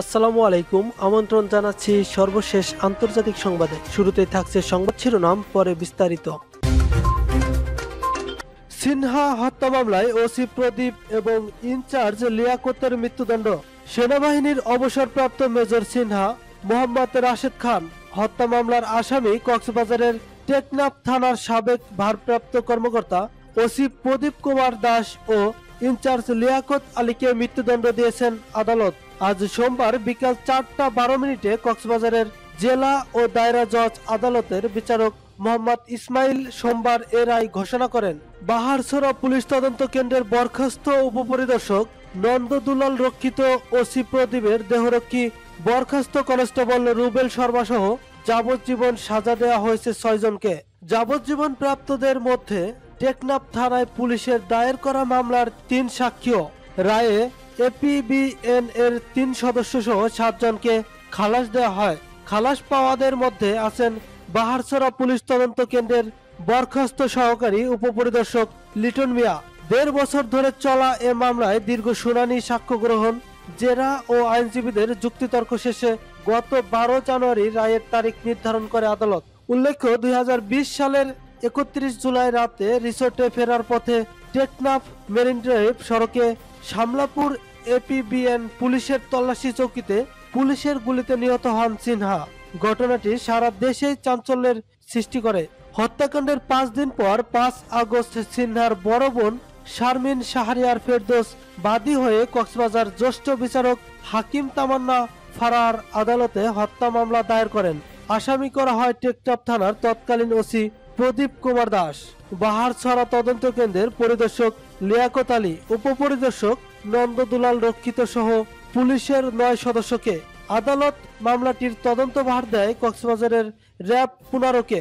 আসসালামু আলাইকুম। আমন্ত্রণ জানাচ্ছি সর্বশেষ আন্তর্জাতিক সংবাদে। শুরুতেই থাকছে সংবাদ শিরোনাম, পরে বিস্তারিত। সিনহা হত্যা মামলায় ওসি প্রদীপ এবং ইনচার্জ লিয়াকতের মৃত্যুদণ্ড। সেনাবাহিনীর অবসরপ্রাপ্ত মেজর সিনহা, মোহাম্মদ রাশেদ খান, হত্যা মামলার আসামি কক্সবাজারের টেকনাফ থানার সাবেক ভারপ্রাপ্ত কর্মকর্তা ওসি প্রদীপ কুমার দাস ও ইনচার্জ লিয়াকত আলীকে মৃত্যুদণ্ড দিয়েছেন আদালত। আজ সোমবার বিকাল চারটা বারো মিনিটে কক্সবাজারের জেলা ও দায়রা জজ আদালতের বিচারক মোহাম্মদ ইসমাইল সোমবার এ রায় ঘোষণা করেন। বাহারছড়া পুলিশ তদন্ত কেন্দ্রের বরখাস্ত উপপরিদর্শক নন্দদুলাল রক্ষিত ওসি প্রদীপের দেহরক্ষী বরখাস্ত কনস্টেবল রুবেল শর্মা সহ যাবজ্জীবন সাজা দেওয়া হয়েছে ছয়জনকে যাবজ্জীবন প্রাপ্তদের মধ্যে টেকনাফ থানায় পুলিশের দায়ের করা মামলার তিন সাক্ষীও। রায়ে এপিবিএন এর তিন সদস্য সহ সাতজনকে খালাস দেওয়া হয়। খালাস পাওয়াদের মধ্যে আছেন বাহারছড়া পুলিশ তদন্ত কেন্দ্রের বরখাস্ত সহকারী উপপরিদর্শক লিটন মিয়া। দেড় বছর ধরে চলা এ মামলায় দীর্ঘ শুনানি সাক্ষ্য গ্রহণ, জেরা ও আইনজীবীদের যুক্তিতর্ক শেষে গত বারো জানুয়ারি রায়ের তারিখ নির্ধারণ করে আদালত। উল্লেখ্য, দুই হাজার বিশ সালের একত্রিশ জুলাই রাতে রিসোর্টে ফেরার পথে টেকনাফ মেরিন ড্রাইভ সড়কে শামলাপুর এপিবিএন পুলিশের তল্লাশি চৌকিতে পুলিশের গুলিতে নিহত হন সিনহা। ঘটনাটি সারা দেশেই চাঞ্চল্যের সৃষ্টি করে। হত্যাকাণ্ডের পাঁচ দিন পর পাঁচ আগস্ট সিনহার বড় বোন শারমিন শাহরিয়ার ফেরদোস বাদী হয়ে কক্সবাজার জ্যেষ্ঠ বিচারক হাকিম তামান্না ফারার আদালতে হত্যা মামলা দায়ের করেন। আসামি করা হয় টেকটপ থানার তৎকালীন ওসি প্রদীপ কুমার দাস। বাহারছড়া তদন্ত কেন্দ্রের পরিদর্শক লিয়াকত আলী, উপপরিদর্শক নন্দদুলাল রক্ষিত সহ পুলিশের নয় সদস্যকে। আদালত মামলাটির তদন্ত ভার দেয় কক্সবাজারের র্যাব পুনারকে।